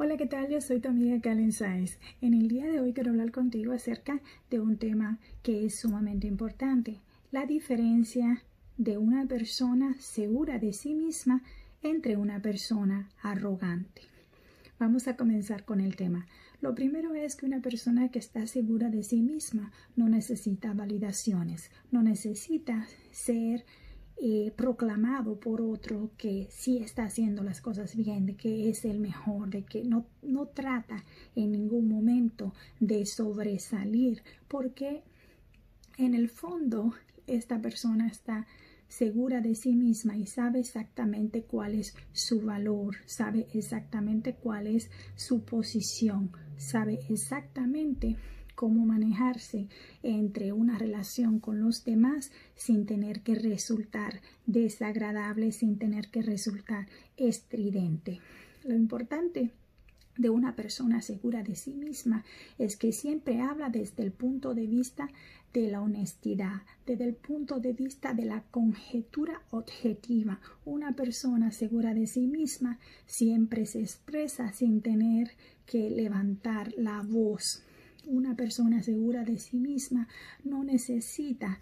Hola, ¿qué tal? Yo soy tu amiga Kalen Sáez. En el día de hoy quiero hablar contigo acerca de un tema que es sumamente importante, la diferencia de una persona segura de sí misma entre una persona arrogante. Vamos a comenzar con el tema. Lo primero es que una persona que está segura de sí misma no necesita validaciones, no necesita ser eh, proclamado por otro que sí está haciendo las cosas bien, de que es el mejor, de que no, no trata en ningún momento de sobresalir, porque en el fondo esta persona está segura de sí misma y sabe exactamente cuál es su valor, sabe exactamente cuál es su posición, sabe exactamente cómo manejarse entre una relación con los demás sin tener que resultar desagradable, sin tener que resultar estridente. Lo importante de una persona segura de sí misma es que siempre habla desde el punto de vista de la honestidad, desde el punto de vista de la conjetura objetiva. Una persona segura de sí misma siempre se expresa sin tener que levantar la voz. Una persona segura de sí misma no necesita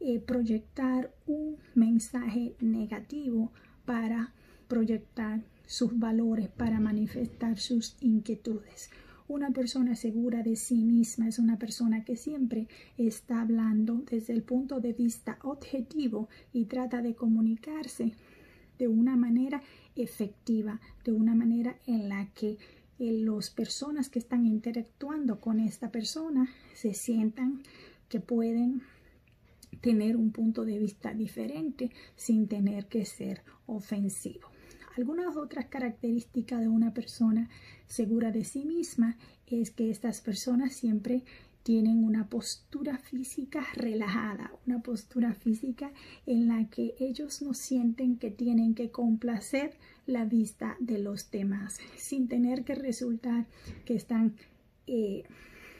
eh, proyectar un mensaje negativo para proyectar sus valores, para manifestar sus inquietudes. Una persona segura de sí misma es una persona que siempre está hablando desde el punto de vista objetivo y trata de comunicarse de una manera efectiva, de una manera en la que las personas que están interactuando con esta persona se sientan que pueden tener un punto de vista diferente sin tener que ser ofensivo. Algunas otras características de una persona segura de sí misma es que estas personas siempre tienen una postura física relajada, una postura física en la que ellos no sienten que tienen que complacer la vista de los demás, sin tener que resultar que están eh,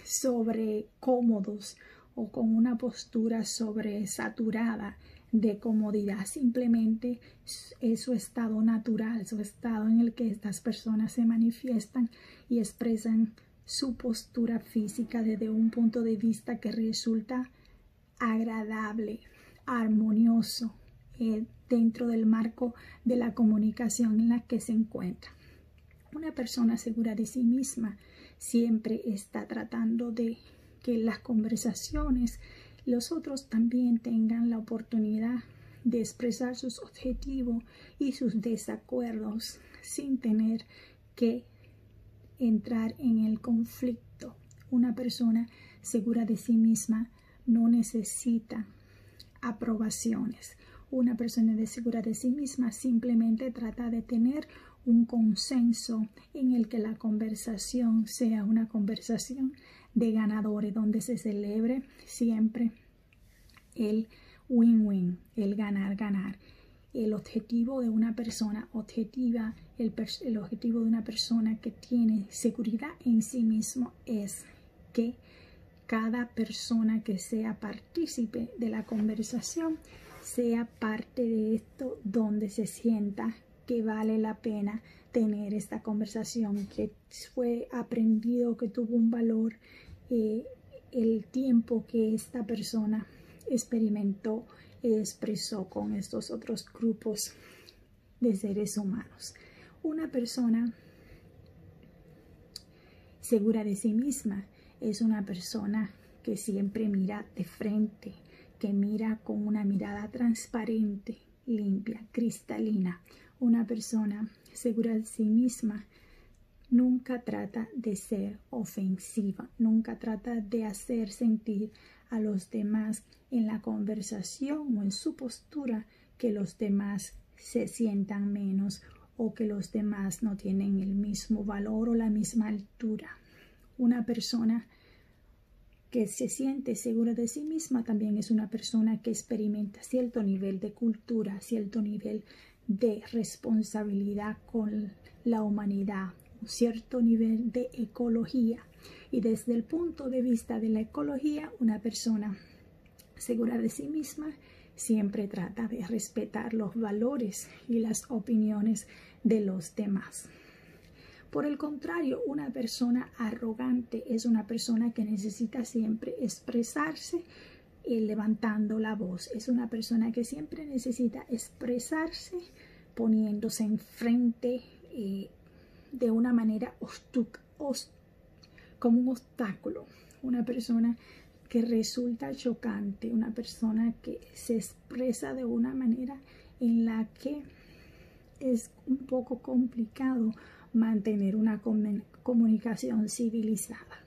sobre cómodos o con una postura sobresaturada de comodidad, simplemente es su estado natural, su estado en el que estas personas se manifiestan y expresan su postura física desde un punto de vista que resulta agradable, armonioso eh, dentro del marco de la comunicación en la que se encuentra. Una persona segura de sí misma siempre está tratando de que las conversaciones los otros también tengan la oportunidad de expresar sus objetivos y sus desacuerdos sin tener que entrar en el conflicto. Una persona segura de sí misma no necesita aprobaciones. Una persona de segura de sí misma simplemente trata de tener un consenso en el que la conversación sea una conversación de ganadores, donde se celebre siempre el win-win, el ganar-ganar. El objetivo de una persona objetiva, el, el, objetivo de una persona que tiene seguridad en sí mismo es que cada persona que sea partícipe de la conversación sea parte de esto donde se sienta que vale la pena tener esta conversación, que fue aprendido, que tuvo un valor eh, el tiempo que esta persona experimentó y expresó con estos otros grupos de seres humanos. Una persona segura de sí misma es una persona que siempre mira de frente, que mira con una mirada transparente, limpia, cristalina, una persona segura de sí misma nunca trata de ser ofensiva, nunca trata de hacer sentir a los demás en la conversación o en su postura que los demás se sientan menos o que los demás no tienen el mismo valor o la misma altura. Una persona que se siente segura de sí misma también es una persona que experimenta cierto nivel de cultura, cierto nivel de responsabilidad con la humanidad, un cierto nivel de ecología. Y desde el punto de vista de la ecología, una persona segura de sí misma siempre trata de respetar los valores y las opiniones de los demás. Por el contrario, una persona arrogante es una persona que necesita siempre expresarse eh, levantando la voz. Es una persona que siempre necesita expresarse poniéndose enfrente eh, de una manera como un obstáculo. Una persona que resulta chocante, una persona que se expresa de una manera en la que es un poco complicado mantener una comunicación civilizada.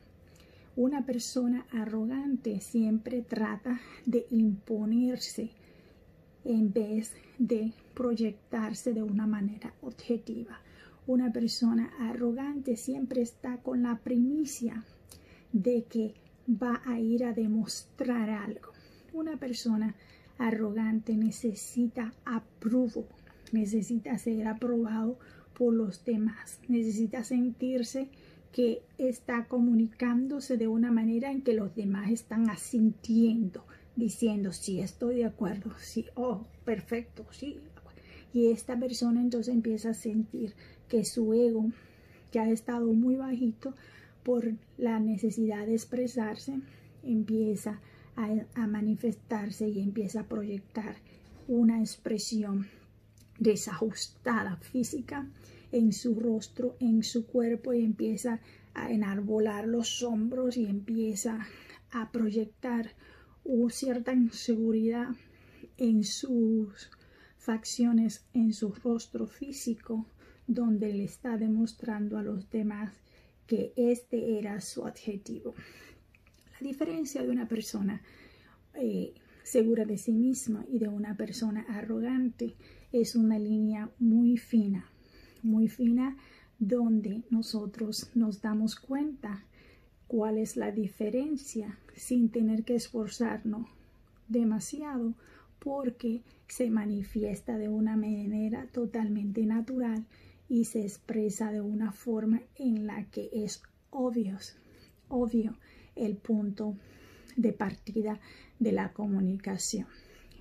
Una persona arrogante siempre trata de imponerse en vez de proyectarse de una manera objetiva. Una persona arrogante siempre está con la primicia de que va a ir a demostrar algo. Una persona arrogante necesita apruebo, necesita ser aprobado por los demás, necesita sentirse que está comunicándose de una manera en que los demás están asintiendo, diciendo, sí, estoy de acuerdo, sí, oh, perfecto, sí. Y esta persona entonces empieza a sentir que su ego, que ha estado muy bajito por la necesidad de expresarse, empieza a, a manifestarse y empieza a proyectar una expresión desajustada física en su rostro, en su cuerpo y empieza a enarbolar los hombros y empieza a proyectar cierta inseguridad en sus facciones, en su rostro físico, donde le está demostrando a los demás que este era su adjetivo. La diferencia de una persona eh, segura de sí misma y de una persona arrogante es una línea muy fina, muy fina donde nosotros nos damos cuenta cuál es la diferencia sin tener que esforzarnos demasiado porque se manifiesta de una manera totalmente natural y se expresa de una forma en la que es obvio, obvio el punto de partida de la comunicación.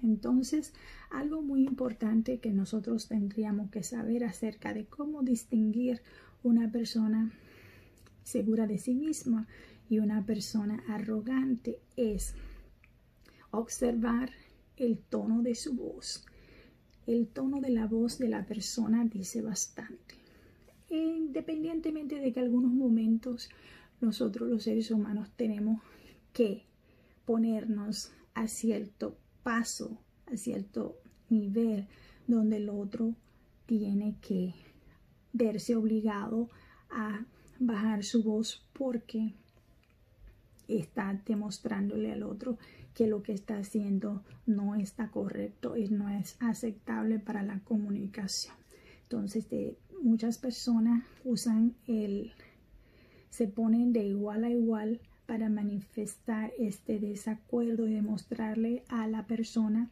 Entonces, algo muy importante que nosotros tendríamos que saber acerca de cómo distinguir una persona segura de sí misma y una persona arrogante es observar el tono de su voz. El tono de la voz de la persona dice bastante. Independientemente de que algunos momentos nosotros los seres humanos tenemos que ponernos a cierto paso, a cierto nivel donde el otro tiene que verse obligado a bajar su voz porque está demostrándole al otro que lo que está haciendo no está correcto y no es aceptable para la comunicación. Entonces, muchas personas usan el, se ponen de igual a igual para manifestar este desacuerdo y demostrarle a la persona,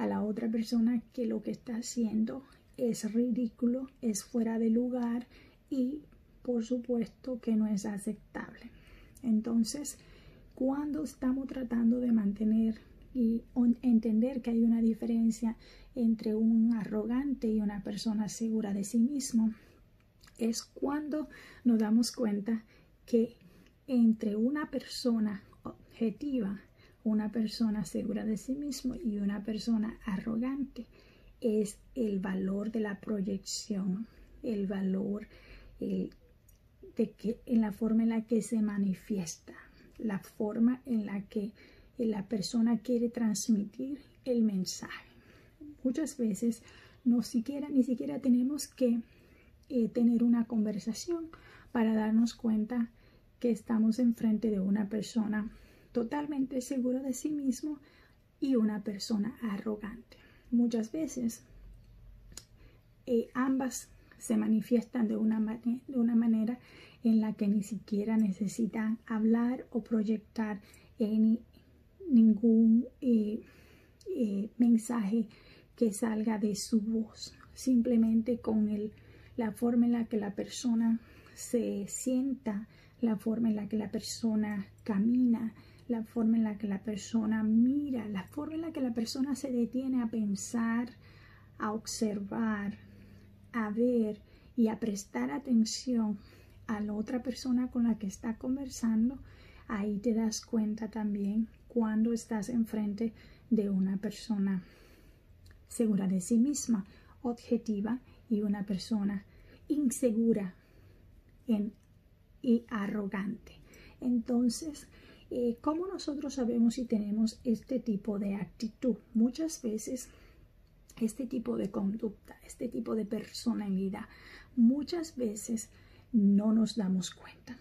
a la otra persona, que lo que está haciendo es ridículo, es fuera de lugar y por supuesto que no es aceptable. Entonces, cuando estamos tratando de mantener y entender que hay una diferencia entre un arrogante y una persona segura de sí mismo, es cuando nos damos cuenta que entre una persona objetiva, una persona segura de sí mismo y una persona arrogante es el valor de la proyección, el valor de que en la forma en la que se manifiesta, la forma en la que la persona quiere transmitir el mensaje. Muchas veces no siquiera ni siquiera tenemos que eh, tener una conversación para darnos cuenta que estamos enfrente de una persona totalmente segura de sí mismo y una persona arrogante. Muchas veces eh, ambas se manifiestan de una, de una manera en la que ni siquiera necesitan hablar o proyectar ningún eh, eh, mensaje que salga de su voz, simplemente con el, la forma en la que la persona se sienta, la forma en la que la persona camina, la forma en la que la persona mira, la forma en la que la persona se detiene a pensar, a observar, a ver y a prestar atención a la otra persona con la que está conversando, ahí te das cuenta también cuando estás enfrente de una persona segura de sí misma, objetiva y una persona insegura y arrogante. Entonces, eh, ¿cómo nosotros sabemos si tenemos este tipo de actitud? Muchas veces este tipo de conducta, este tipo de personalidad, muchas veces no nos damos cuenta.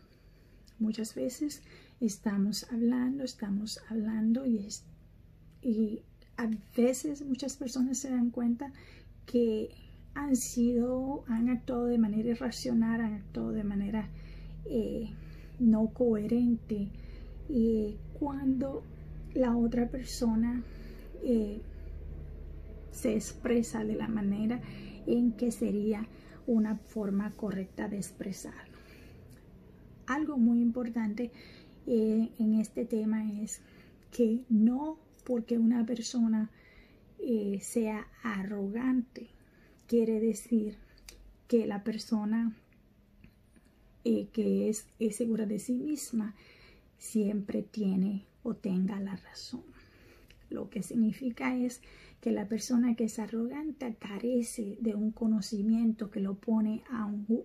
Muchas veces estamos hablando, estamos hablando y, y a veces muchas personas se dan cuenta que han sido, han actuado de manera irracional, han actuado de manera eh, no coherente. Y cuando la otra persona eh, se expresa de la manera en que sería una forma correcta de expresarlo. Algo muy importante eh, en este tema es que no porque una persona sea arrogante quiere decir que la persona eh, que es, segura de sí misma siempre tiene o tenga la razón. Lo que significa es que la persona que es arrogante carece de un conocimiento que lo pone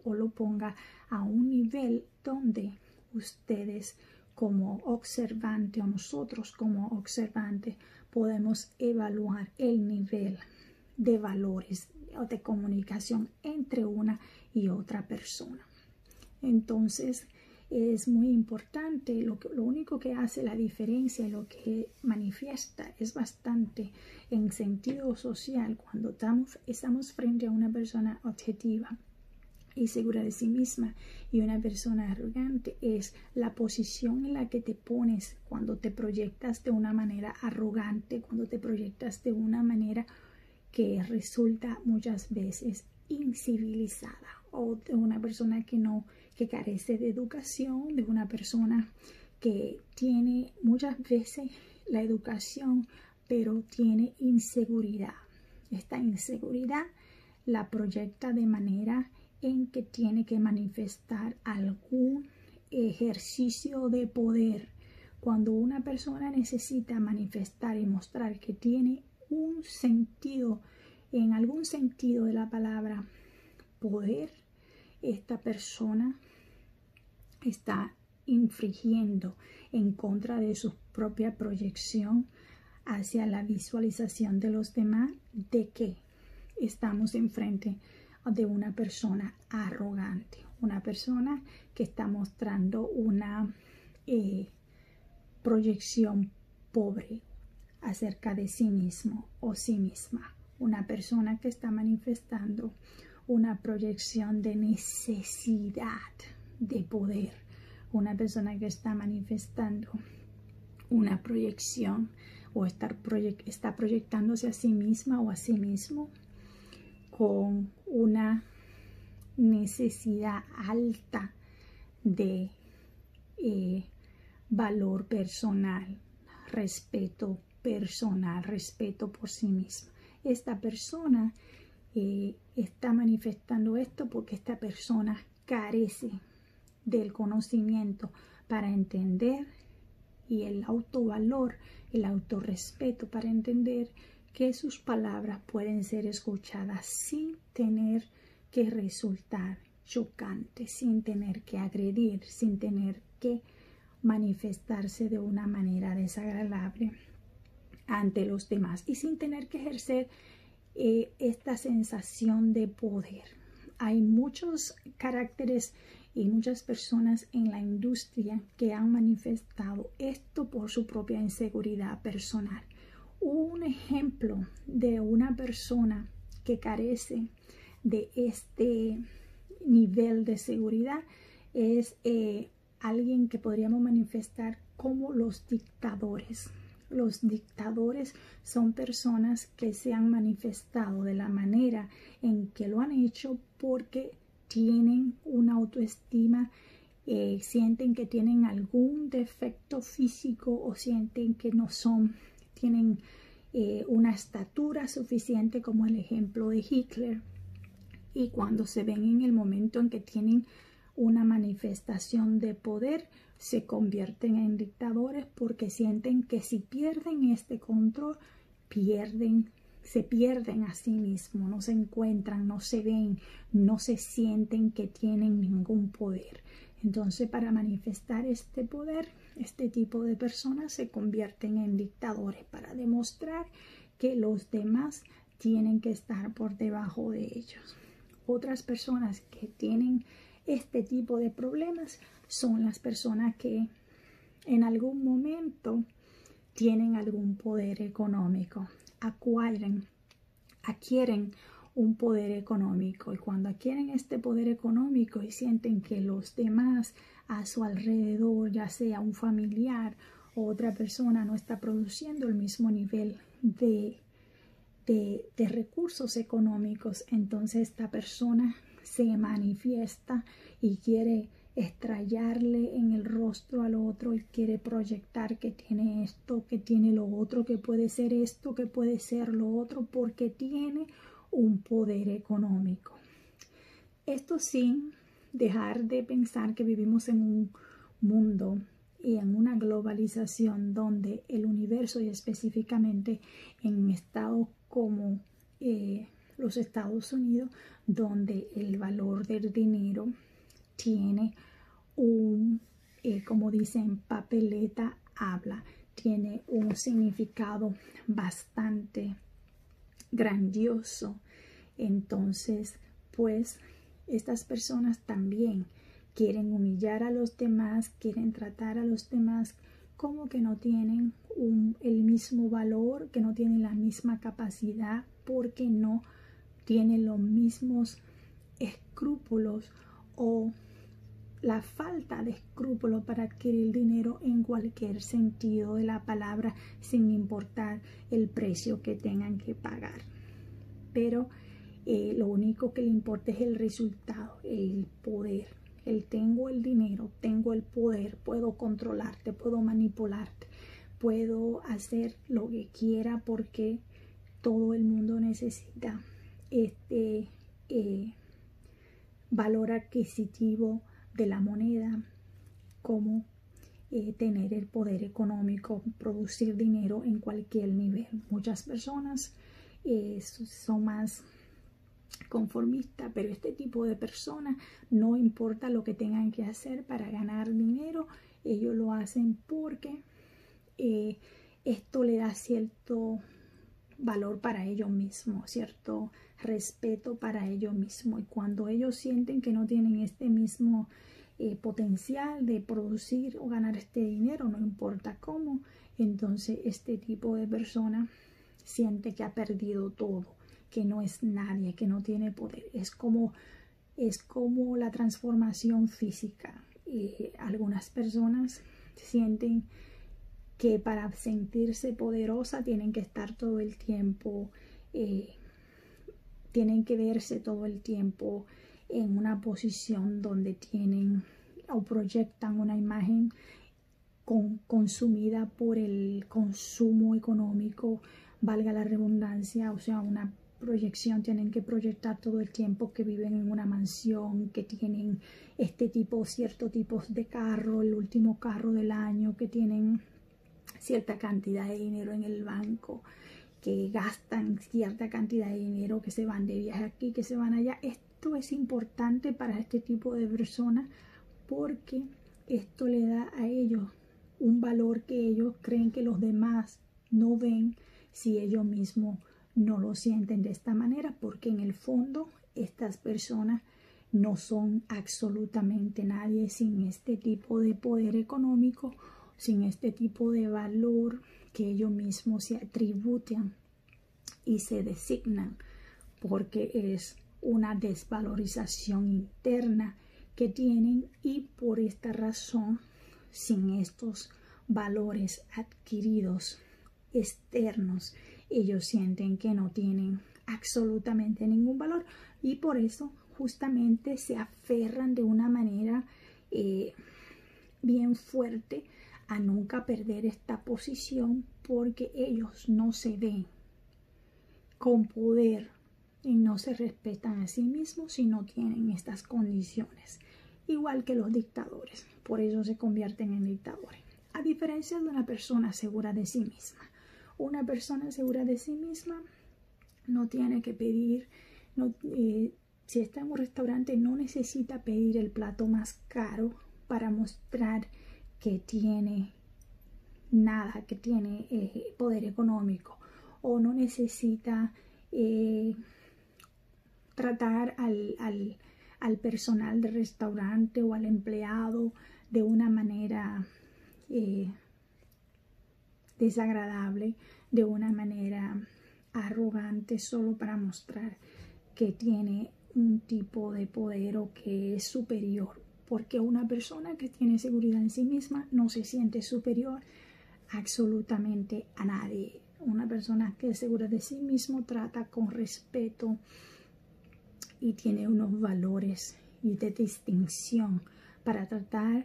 o lo ponga a un nivel donde ustedes como observante o nosotros como observante podemos evaluar el nivel de valores o de comunicación entre una y otra persona. Entonces, es muy importante, lo, que, lo único que hace la diferencia, lo que manifiesta es bastante en sentido social. Cuando estamos, estamos frente a una persona objetiva y segura de sí misma y una persona arrogante es la posición en la que te pones cuando te proyectas de una manera arrogante, cuando te proyectas de una manera que resulta muchas veces incivilizada o de una persona que no que carece de educación, de una persona que tiene muchas veces la educación pero tiene inseguridad. Esta inseguridad la proyecta de manera en que tiene que manifestar algún ejercicio de poder. Cuando una persona necesita manifestar y mostrar que tiene un sentido, en algún sentido de la palabra poder, esta persona está infringiendo en contra de su propia proyección hacia la visualización de los demás de que estamos enfrente de una persona arrogante, una persona que está mostrando una eh, proyección pobre, acerca de sí mismo o sí misma. Una persona que está manifestando una proyección de necesidad de poder. Una persona que está manifestando una proyección o estar está proyectándose a sí misma o a sí mismo con una necesidad alta de eh, valor personal, respeto personal, respeto por sí misma. Esta persona eh, está manifestando esto porque esta persona carece del conocimiento para entender y el autovalor, el autorrespeto para entender que sus palabras pueden ser escuchadas sin tener que resultar chocantes, sin tener que agredir, sin tener que manifestarse de una manera desagradable ante los demás y sin tener que ejercer eh, esta sensación de poder. Hay muchos caracteres y muchas personas en la industria que han manifestado esto por su propia inseguridad personal. Un ejemplo de una persona que carece de este nivel de seguridad es eh, alguien que podríamos manifestar como los dictadores los dictadores son personas que se han manifestado de la manera en que lo han hecho porque tienen una autoestima, eh, sienten que tienen algún defecto físico o sienten que no son, tienen eh, una estatura suficiente como el ejemplo de Hitler. y cuando se ven en el momento en que tienen una manifestación de poder, se convierten en dictadores porque sienten que si pierden este control, pierden, se pierden a sí mismos, no se encuentran, no se ven, no se sienten que tienen ningún poder. Entonces, para manifestar este poder, este tipo de personas se convierten en dictadores para demostrar que los demás tienen que estar por debajo de ellos. Otras personas que tienen este tipo de problemas son las personas que en algún momento tienen algún poder económico, adquieren, adquieren un poder económico. Y cuando adquieren este poder económico y sienten que los demás a su alrededor, ya sea un familiar o otra persona, no está produciendo el mismo nivel de, de, de recursos económicos, entonces esta persona se manifiesta y quiere estrellarle en el rostro al otro y quiere proyectar que tiene esto, que tiene lo otro, que puede ser esto, que puede ser lo otro, porque tiene un poder económico. Esto sin dejar de pensar que vivimos en un mundo y en una globalización donde el universo y específicamente en estados como eh, los Estados Unidos, donde el valor del dinero tiene un, eh, como dicen, papeleta habla, tiene un significado bastante grandioso. Entonces, pues, estas personas también quieren humillar a los demás, quieren tratar a los demás como que no tienen el mismo valor, que no tienen la misma capacidad, porque no tienen los mismos escrúpulos o la falta de escrúpulos para adquirir dinero en cualquier sentido de la palabra sin importar el precio que tengan que pagar. Pero eh, lo único que le importa es el resultado, el poder. El tengo el dinero, tengo el poder, puedo controlarte, puedo manipularte, puedo hacer lo que quiera porque todo el mundo necesita este eh, valor adquisitivo de la moneda, como eh, tener el poder económico, producir dinero en cualquier nivel. Muchas personas eh, son más conformistas, pero este tipo de personas no importa lo que tengan que hacer para ganar dinero, ellos lo hacen porque eh, esto le da cierto valor para ellos mismos, cierto respeto para ellos mismos. Y cuando ellos sienten que no tienen este mismo eh, potencial de producir o ganar este dinero, no importa cómo, entonces este tipo de persona siente que ha perdido todo, que no es nadie, que no tiene poder. Es como, es como la transformación física. y algunas personas sienten que para sentirse poderosa tienen que estar todo el tiempo eh, tienen que verse todo el tiempo en una posición donde tienen o proyectan una imagen consumida por el consumo económico, valga la redundancia, o sea, una proyección, tienen que proyectar todo el tiempo que viven en una mansión, que tienen este tipo, cierto tipos de carro, el último carro del año, que tienen cierta cantidad de dinero en el banco, que gastan cierta cantidad de dinero, que se van de viaje aquí, que se van allá. Esto es importante para este tipo de personas porque esto le da a ellos un valor que ellos creen que los demás no ven si ellos mismos no lo sienten de esta manera, porque en el fondo estas personas no son absolutamente nadie sin este tipo de poder económico, sin este tipo de valor que ellos mismos se atribuyen y se designan porque es una desvalorización interna que tienen y por esta razón sin estos valores adquiridos externos ellos sienten que no tienen absolutamente ningún valor y por eso justamente se aferran de una manera eh, bien fuerte a nunca perder esta posición porque ellos no se ven con poder y no se respetan a sí mismos si no tienen estas condiciones, igual que los dictadores, por eso se convierten en dictadores. A diferencia de una persona segura de sí misma, una persona segura de sí misma no tiene que pedir, eh, si está en un restaurante no necesita pedir el plato más caro para mostrar que tiene nada, que tiene eh, poder económico o no necesita eh, tratar al, al, personal del restaurante o al empleado de una manera eh, desagradable, de una manera arrogante solo para mostrar que tiene un tipo de poder o que es superior, porque una persona que tiene seguridad en sí misma no se siente superior absolutamente a nadie. Una persona que es segura de sí mismo trata con respeto y tiene unos valores y de distinción para tratar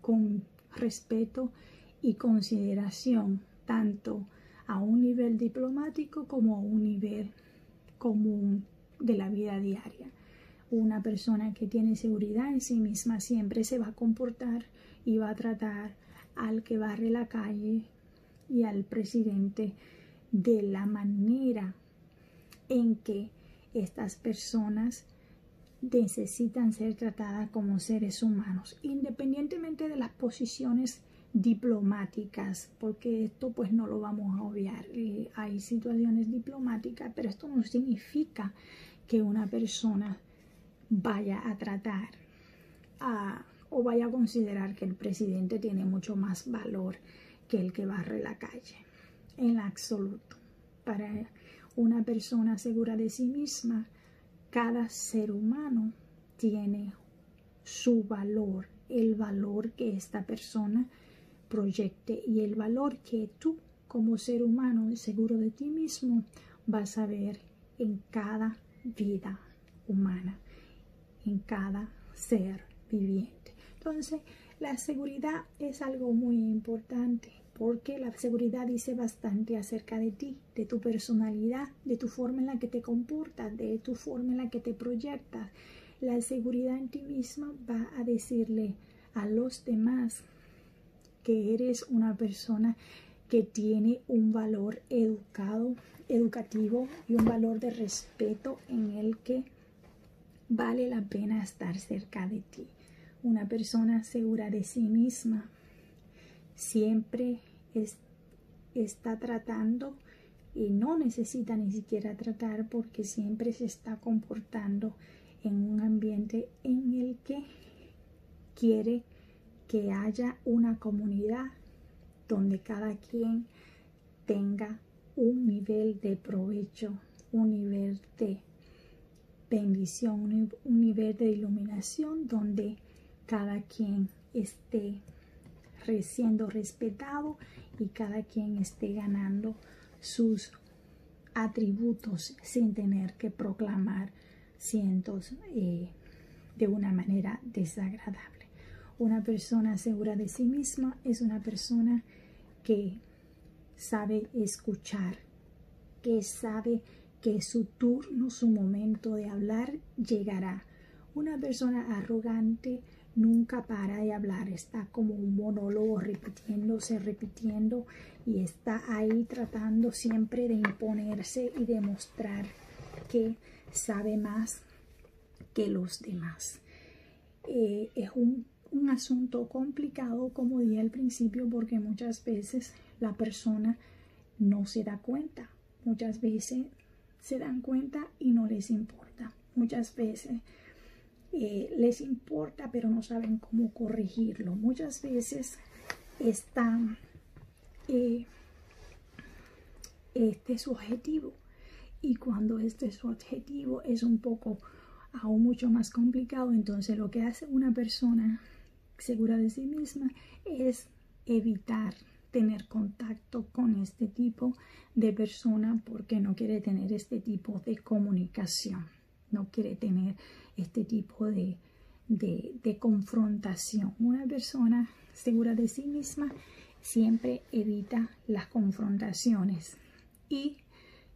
con respeto y consideración tanto a un nivel diplomático como a un nivel común de la vida diaria. Una persona que tiene seguridad en sí misma siempre se va a comportar y va a tratar al que barre la calle y al presidente de la manera en que estas personas necesitan ser tratadas como seres humanos, independientemente de las posiciones diplomáticas, porque esto pues no lo vamos a obviar. Eh, hay situaciones diplomáticas, pero esto no significa que una persona vaya a tratar o vaya a considerar que el presidente tiene mucho más valor que el que barre la calle. En absoluto. Para una persona segura de sí misma, cada ser humano tiene su valor, el valor que esta persona proyecte y el valor que tú como ser humano seguro de ti mismo vas a ver en cada vida humana, en cada ser viviente. Entonces, la seguridad es algo muy importante porque la seguridad dice bastante acerca de ti, de tu personalidad, de tu forma en la que te comportas, de tu forma en la que te proyectas. La seguridad en ti misma va a decirle a los demás que eres una persona que tiene un valor educado, educativo y un valor de respeto en el que vale la pena estar cerca de ti. Una persona segura de sí misma siempre está tratando y no necesita ni siquiera tratar porque siempre se está comportando en un ambiente en el que quiere que haya una comunidad donde cada quien tenga un nivel de provecho, un nivel de bendición, un nivel de iluminación donde cada quien esté siendo respetado y cada quien esté ganando sus atributos sin tener que proclamar cientos eh, de una manera desagradable. Una persona segura de sí misma es una persona que sabe escuchar, que sabe que su turno, su momento de hablar llegará. Una persona arrogante nunca para de hablar, está como un monólogo repitiéndose, repitiendo y está ahí tratando siempre de imponerse y demostrar que sabe más que los demás. Eh, es un un asunto complicado, como dije al principio, porque muchas veces la persona no se da cuenta. Muchas veces se dan cuenta y no les importa. Muchas veces eh, les importa, pero no saben cómo corregirlo. Muchas veces está eh, este es su objetivo. Y cuando este es su objetivo es un poco aún mucho más complicado, entonces lo que hace una persona segura de sí misma es evitar tener contacto con este tipo de persona porque no quiere tener este tipo de comunicación, no quiere tener este tipo de, de, confrontación. Una persona segura de sí misma siempre evita las confrontaciones y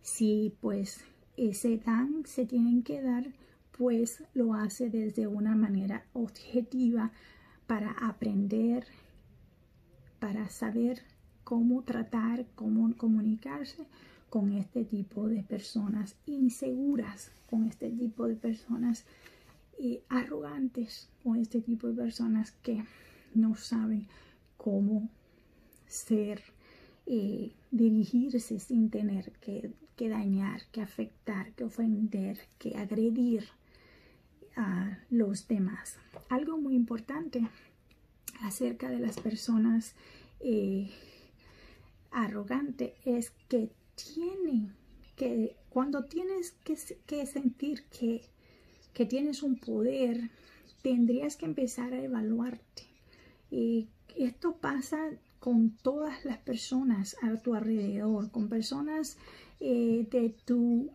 si pues se dan, se tienen que dar, pues lo hace desde una manera objetiva para aprender, para saber cómo tratar, cómo comunicarse con este tipo de personas inseguras, con este tipo de personas eh, arrogantes, con este tipo de personas que no saben cómo ser, eh, dirigirse sin tener que, dañar, que afectar, que ofender, que agredir a los demás. Algo muy importante acerca de las personas eh, arrogantes es que tienen que, cuando tienes que, que sentir que, que, tienes un poder, tendrías que empezar a evaluarte. Y esto pasa con todas las personas a tu alrededor, con personas eh, de tu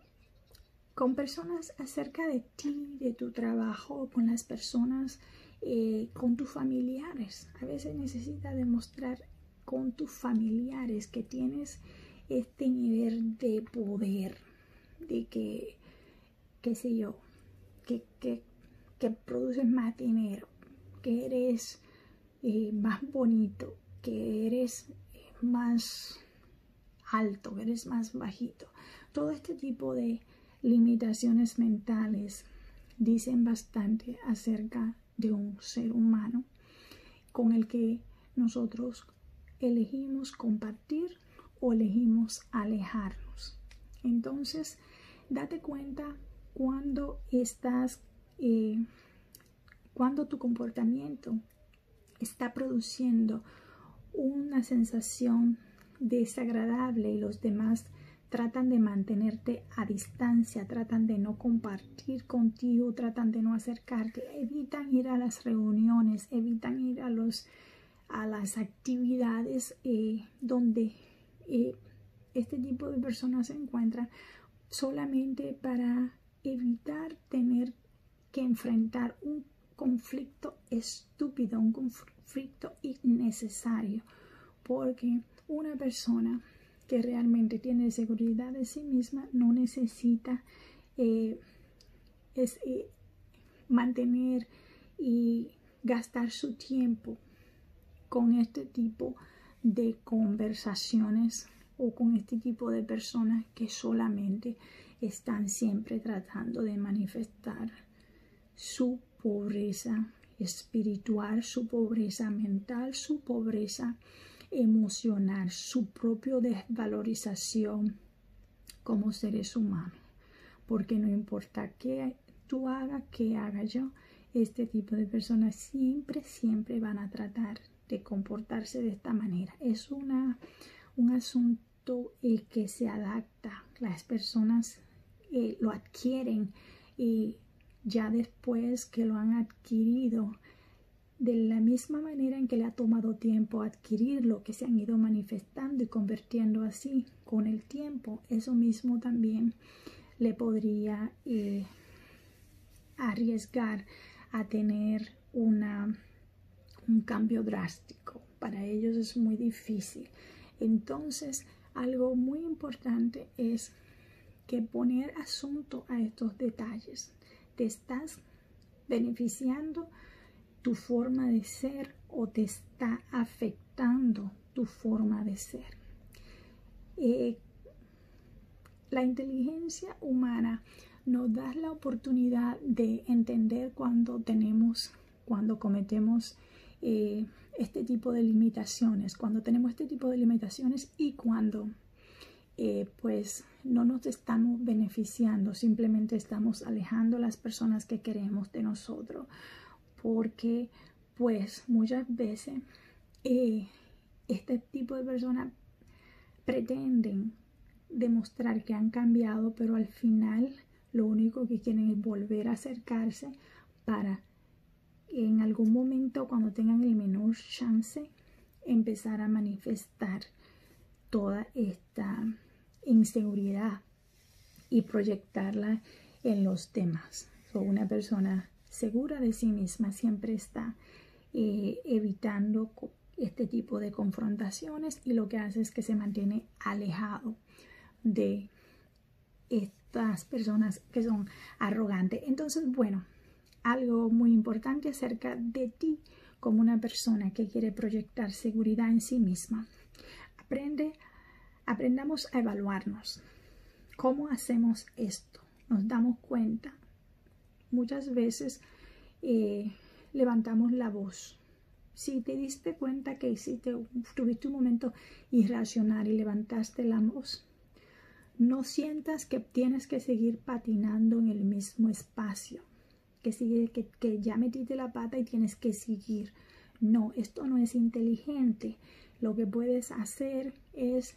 con personas acerca de ti, de tu trabajo, con las personas, eh, con tus familiares. A veces necesitas demostrar con tus familiares que tienes este nivel de poder, de que, qué sé yo, que, que, que produces más dinero, que eres eh, más bonito, que eres más alto, que eres más bajito. Todo este tipo de limitaciones mentales dicen bastante acerca de un ser humano con el que nosotros elegimos compartir o elegimos alejarnos. Entonces, date cuenta cuando estás, eh, cuando tu comportamiento está produciendo una sensación desagradable y los demás tratan de mantenerte a distancia, tratan de no compartir contigo, tratan de no acercarte, evitan ir a las reuniones, evitan ir a, los, a las actividades eh, donde eh, este tipo de personas se encuentran solamente para evitar tener que enfrentar un conflicto estúpido, un conflicto innecesario, porque una persona que realmente tiene seguridad de sí misma no necesita eh, eh, mantener y gastar su tiempo con este tipo de conversaciones o con este tipo de personas que solamente están siempre tratando de manifestar su pobreza espiritual, su pobreza mental, su pobreza emocional, su propia desvalorización como seres humanos. Porque no importa qué tú hagas, qué haga yo, este tipo de personas siempre, siempre van a tratar de comportarse de esta manera. Es una, un asunto eh, que se adapta. Las personas eh, lo adquieren y ya después que lo han adquirido, de la misma manera en que le ha tomado tiempo adquirirlo, que se han ido manifestando y convirtiendo así con el tiempo, eso mismo también le podría eh, arriesgar a tener una, un cambio drástico. Para ellos es muy difícil. Entonces, algo muy importante es que poner asunto a estos detalles. Te estás beneficiando tu forma de ser o te está afectando tu forma de ser. Eh, la inteligencia humana nos da la oportunidad de entender cuando tenemos, cuando cometemos eh, este tipo de limitaciones, cuando tenemos este tipo de limitaciones y cuando eh, pues no nos estamos beneficiando, simplemente estamos alejando a las personas que queremos de nosotros. Porque pues muchas veces eh, este tipo de personas pretenden demostrar que han cambiado, pero al final lo único que quieren es volver a acercarse para en algún momento cuando tengan el menor chance empezar a manifestar toda esta inseguridad y proyectarla en los demás. O una persona segura de sí misma, siempre está eh, evitando este tipo de confrontaciones y lo que hace es que se mantiene alejado de estas personas que son arrogantes. Entonces, bueno, algo muy importante acerca de ti como una persona que quiere proyectar seguridad en sí misma. Aprende, aprendamos a evaluarnos. ¿Cómo hacemos esto? Nos damos cuenta. Muchas veces eh, levantamos la voz. Si te diste cuenta que hiciste, tuviste un momento irracional y levantaste la voz, no sientas que tienes que seguir patinando en el mismo espacio que, sigue, que, que ya metiste la pata y tienes que seguir. No, esto no es inteligente. Lo que puedes hacer es,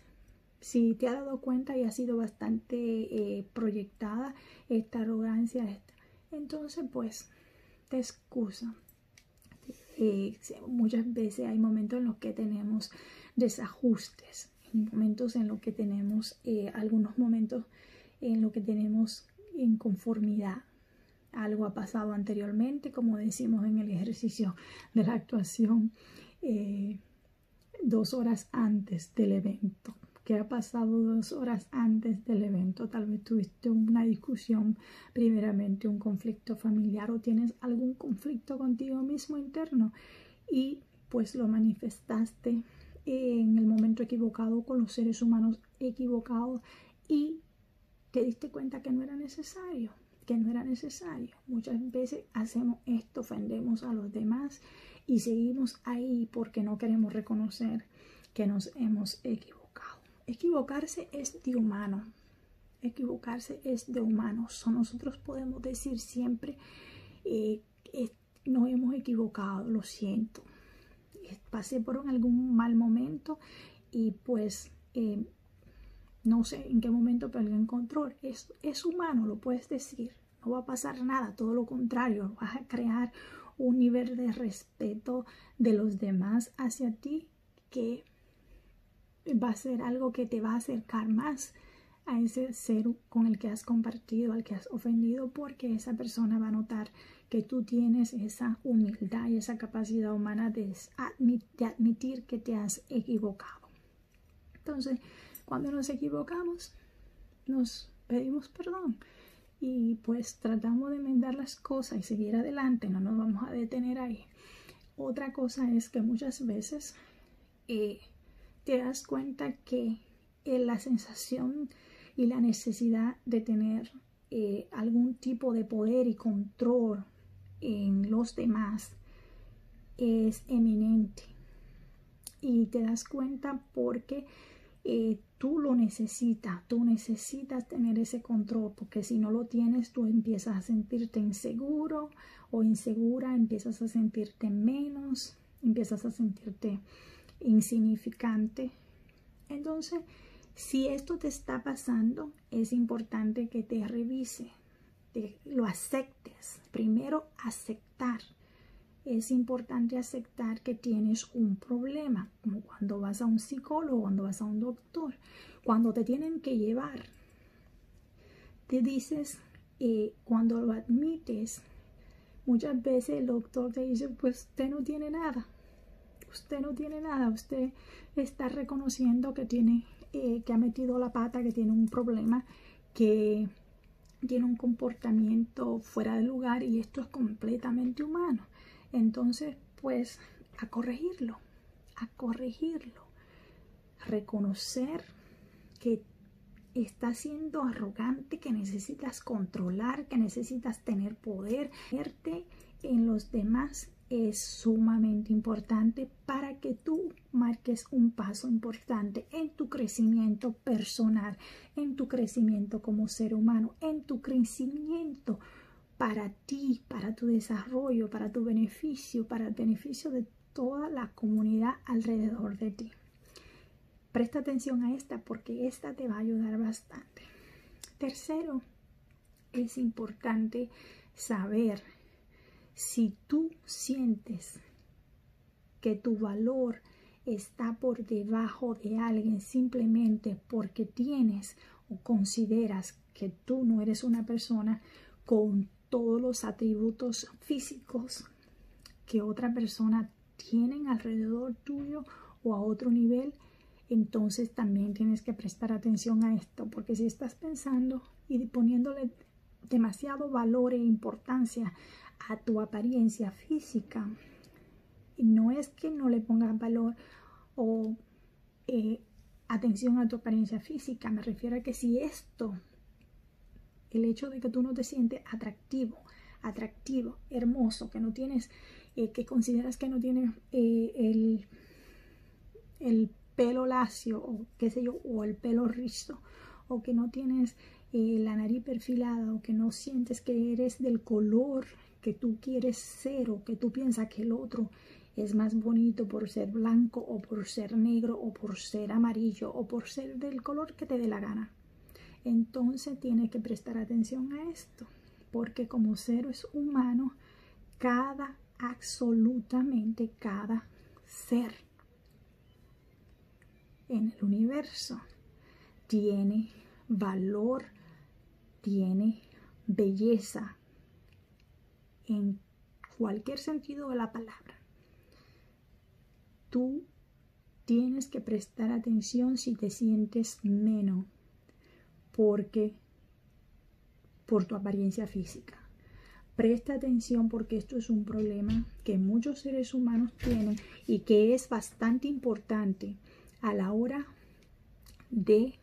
si te has dado cuenta y ha sido bastante eh, proyectada esta arrogancia, entonces pues te excusa. Eh, muchas veces hay momentos en los que tenemos desajustes, momentos en los que tenemos eh, algunos momentos en los que tenemos inconformidad algo ha pasado anteriormente, como decimos en el ejercicio de la actuación, eh, dos horas antes del evento. ¿Qué ha pasado dos horas antes del evento? Tal vez tuviste una discusión, primeramente un conflicto familiar o tienes algún conflicto contigo mismo interno y pues lo manifestaste en el momento equivocado con los seres humanos equivocados y te diste cuenta que no era necesario que no era necesario. Muchas veces hacemos esto, ofendemos a los demás y seguimos ahí porque no queremos reconocer que nos hemos equivocado. Equivocarse es de humano. Equivocarse es de humanos. nosotros podemos decir siempre, eh, nos hemos equivocado, lo siento. Pasé por algún mal momento y pues eh, no sé en qué momento perdí el control. Es, es humano, lo puedes decir. No va a pasar nada, todo lo contrario. Vas a crear un nivel de respeto de los demás hacia ti que va a ser algo que te va a acercar más a ese ser con el que has compartido, al que has ofendido, porque esa persona va a notar que tú tienes esa humildad y esa capacidad humana de, admitir que te has equivocado. Entonces, cuando nos equivocamos, nos pedimos perdón y pues tratamos de enmendar las cosas y seguir adelante, no nos vamos a detener ahí. Otra cosa es que muchas veces eh, te das cuenta que eh, la sensación y la necesidad de tener eh, algún tipo de poder y control en los demás es eminente y te das cuenta porque tú lo necesitas, tú necesitas tener ese control, porque si no lo tienes, tú empiezas a sentirte inseguro o insegura, empiezas a sentirte menos, empiezas a sentirte insignificante. Entonces, si esto te está pasando, es importante que te revise, lo aceptes. Primero, aceptar es importante aceptar que tienes un problema, como cuando vas a un psicólogo, cuando vas a un doctor, cuando te tienen que llevar. Te dices, eh, cuando lo admites, muchas veces el doctor te dice, pues usted no tiene nada, usted no tiene nada, usted está reconociendo que tiene, eh, que ha metido la pata, que tiene un problema, que tiene un comportamiento fuera de lugar y esto es completamente humano. Entonces, pues, a corregirlo, a corregirlo. Reconocer que estás siendo arrogante, que necesitas controlar, que necesitas tener poder. Verte en los demás es sumamente importante para que tú marques un paso importante en tu crecimiento personal, en tu crecimiento como ser humano, en tu crecimiento para ti, para tu desarrollo, para tu beneficio, para el beneficio de toda la comunidad alrededor de ti. Presta atención a esta porque esta te va a ayudar bastante. Tercero, es importante saber si tú sientes que tu valor está por debajo de alguien simplemente porque tienes o consideras que tú no eres una persona con todos los atributos físicos que otra persona tiene alrededor tuyo o a otro nivel, entonces también tienes que prestar atención a esto, porque si estás pensando y poniéndole demasiado valor e importancia a tu apariencia física, no es que no le pongas valor o eh, atención a tu apariencia física, me refiero a que si esto, el hecho de que tú no te sientes atractivo, atractivo, hermoso, que no tienes, eh, que consideras que no tienes eh, el, el pelo lacio o qué sé yo, o el pelo rizo, o que no tienes la nariz perfilada, o que no sientes que eres del color que tú quieres ser, o que tú piensas que el otro es más bonito por ser blanco o por ser negro o por ser amarillo o por ser del color que te dé la gana. Entonces tienes que prestar atención a esto, porque como seres humanos, cada, absolutamente cada ser en el universo tiene valor, tiene belleza en cualquier sentido de la palabra. Tú tienes que prestar atención si te sientes menos porque por tu apariencia física. Presta atención porque esto es un problema que muchos seres humanos tienen y que es bastante importante a la hora de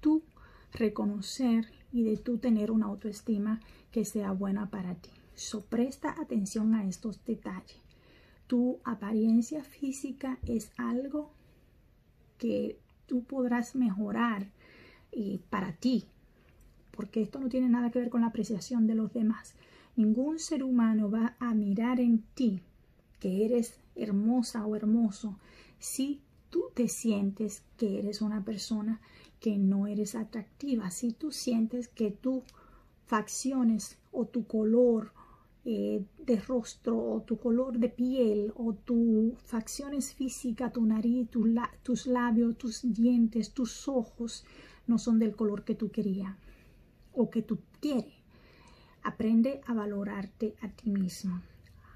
tú reconocer y de tú tener una autoestima que sea buena para ti. So, presta atención a estos detalles tu apariencia física es algo que tú podrás mejorar y para ti, porque esto no tiene nada que ver con la apreciación de los demás. Ningún ser humano va a mirar en ti que eres hermosa o hermoso si tú te sientes que eres una persona que no eres atractiva, si tú sientes que tus facciones o tu color eh, de rostro o tu color de piel o tus facciones físicas, tu nariz, tus labios, tus dientes, tus ojos no son del color que tú querías o que tú quieres. Aprende a valorarte a ti mismo.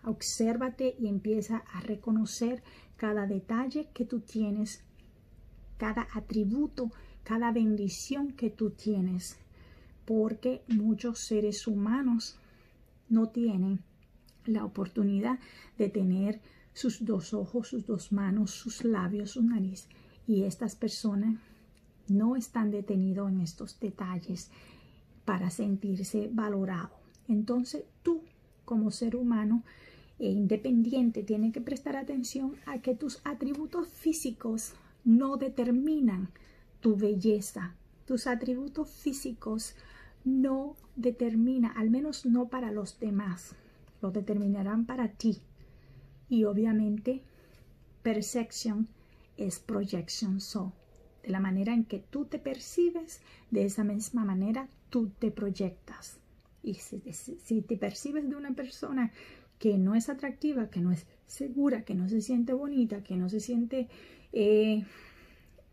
Obsérvate y empieza a reconocer cada detalle que tú tienes, cada atributo, cada bendición que tú tienes. Porque muchos seres humanos no tienen la oportunidad de tener sus dos ojos, sus dos manos, sus labios, su nariz. Y estas personas no están detenidos en estos detalles para sentirse valorado. Entonces tú, como ser humano e independiente, tienes que prestar atención a que tus atributos físicos no determinan tu belleza. Tus atributos físicos no determina, al menos no para los demás, lo determinarán para ti. Y obviamente, percepción es projection. So, de la manera en que tú te percibes, de esa misma manera tú te proyectas. Y si, te percibes de una persona que no es atractiva, que no es segura, que no se siente bonita, que no se siente eh,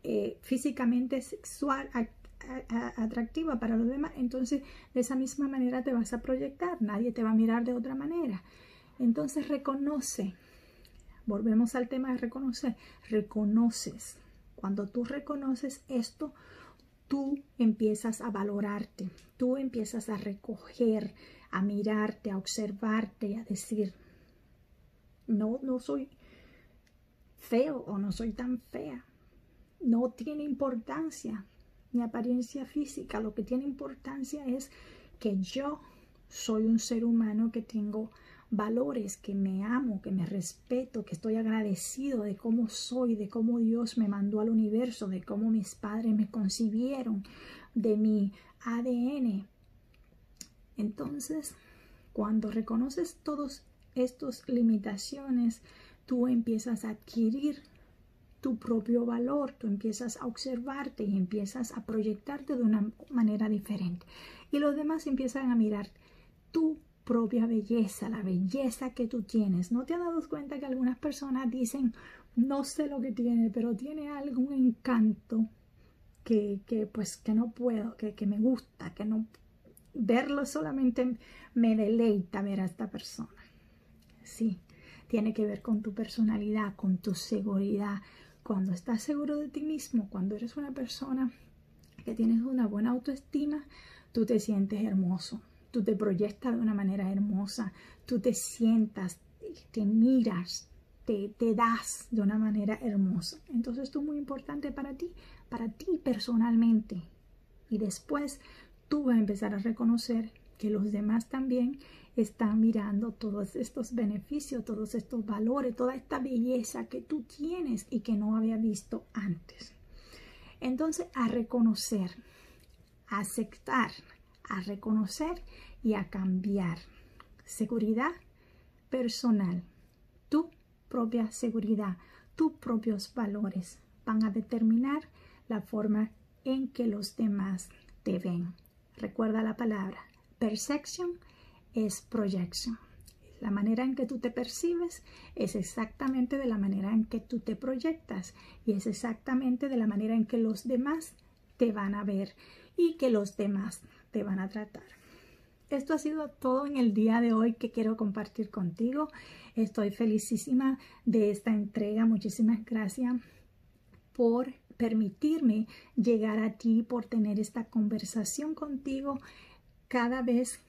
eh, físicamente sexual, atractiva para los demás, entonces de esa misma manera te vas a proyectar, nadie te va a mirar de otra manera. Entonces reconoce, volvemos al tema de reconocer, reconoces. Cuando tú reconoces esto, tú empiezas a valorarte, tú empiezas a recoger, a mirarte, a observarte a decir, no, no soy feo o no soy tan fea. No tiene importancia mi apariencia física. Lo que tiene importancia es que yo soy un ser humano que tengo valores, que me amo, que me respeto, que estoy agradecido de cómo soy, de cómo Dios me mandó al universo, de cómo mis padres me concibieron, de mi ADN. Entonces, cuando reconoces todas estas limitaciones, tú empiezas a adquirir tu propio valor, tú empiezas a observarte y empiezas a proyectarte de una manera diferente. Y los demás empiezan a mirar tu propia belleza, la belleza que tú tienes. ¿No te has dado cuenta que algunas personas dicen, no sé lo que tiene, pero tiene algún encanto que, que pues que no puedo, que, que me gusta, que no verlo solamente me deleita ver a esta persona. Sí, tiene que ver con tu personalidad, con tu seguridad, cuando estás seguro de ti mismo, cuando eres una persona que tienes una buena autoestima, tú te sientes hermoso, tú te proyectas de una manera hermosa, tú te sientas, te miras, te, te das de una manera hermosa. Entonces esto es muy importante para ti, para ti personalmente. Y después tú vas a empezar a reconocer que los demás también están mirando todos estos beneficios, todos estos valores, toda esta belleza que tú tienes y que no había visto antes. Entonces, a reconocer, a aceptar, a reconocer y a cambiar. Seguridad personal, tu propia seguridad, tus propios valores van a determinar la forma en que los demás te ven. Recuerda la palabra perception es projection. La manera en que tú te percibes es exactamente de la manera en que tú te proyectas y es exactamente de la manera en que los demás te van a ver y que los demás te van a tratar. Esto ha sido todo en el día de hoy que quiero compartir contigo. Estoy felicísima de esta entrega. Muchísimas gracias por permitirme llegar a ti, por tener esta conversación contigo cada vez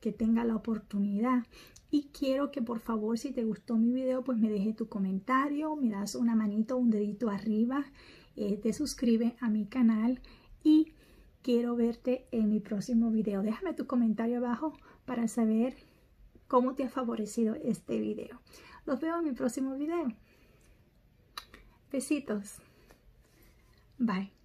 que tenga la oportunidad. Y quiero que por favor, si te gustó mi video, pues me deje tu comentario, me das una manito, un dedito arriba, eh, te suscribe a mi canal y quiero verte en mi próximo video. Déjame tu comentario abajo para saber cómo te ha favorecido este video. Los veo en mi próximo video. Besitos. Bye.